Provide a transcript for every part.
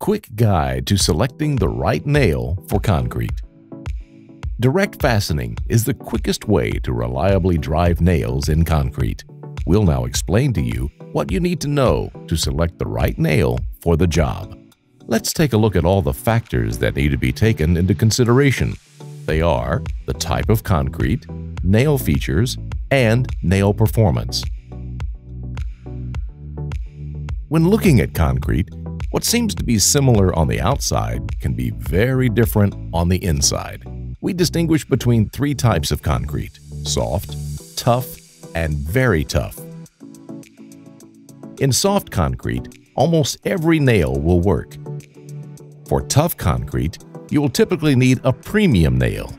quick guide to selecting the right nail for concrete. Direct fastening is the quickest way to reliably drive nails in concrete. We'll now explain to you what you need to know to select the right nail for the job. Let's take a look at all the factors that need to be taken into consideration. They are the type of concrete, nail features, and nail performance. When looking at concrete, what seems to be similar on the outside can be very different on the inside. We distinguish between three types of concrete soft, tough, and very tough. In soft concrete, almost every nail will work. For tough concrete, you will typically need a premium nail.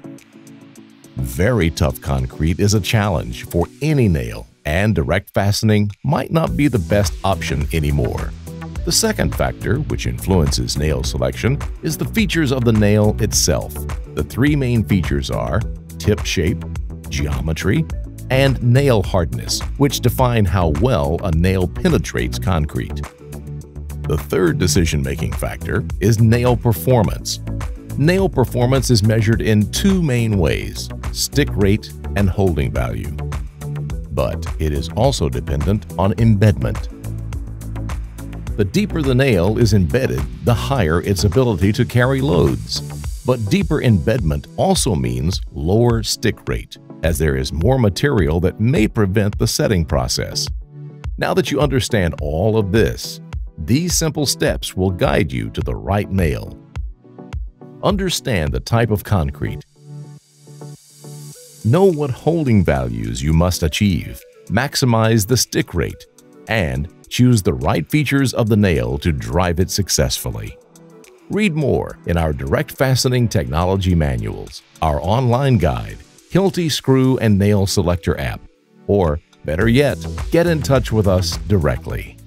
Very tough concrete is a challenge for any nail, and direct fastening might not be the best option anymore. The second factor, which influences nail selection, is the features of the nail itself. The three main features are tip shape, geometry, and nail hardness, which define how well a nail penetrates concrete. The third decision-making factor is nail performance. Nail performance is measured in two main ways, stick rate and holding value. But it is also dependent on embedment. The deeper the nail is embedded, the higher its ability to carry loads. But deeper embedment also means lower stick rate, as there is more material that may prevent the setting process. Now that you understand all of this, these simple steps will guide you to the right nail. Understand the type of concrete. Know what holding values you must achieve, maximize the stick rate, and choose the right features of the nail to drive it successfully. Read more in our direct fastening technology manuals, our online guide, Hilti Screw and Nail Selector app, or better yet, get in touch with us directly.